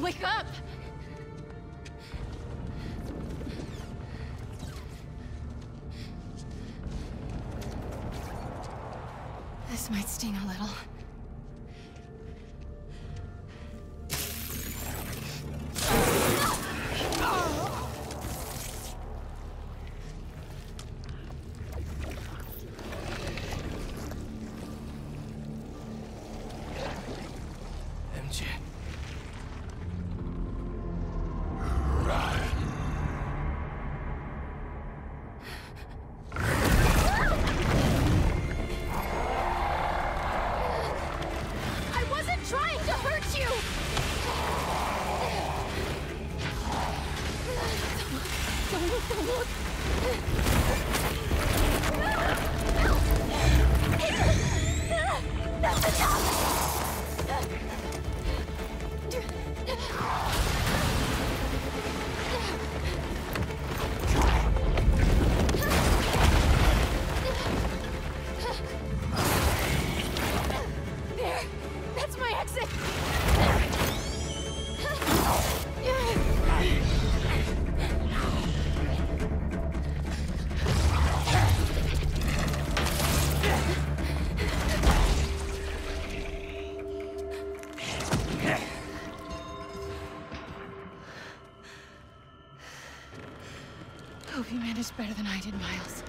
Wake up! This might sting a little. There! That's my exit! Hope you managed better than I did, Miles.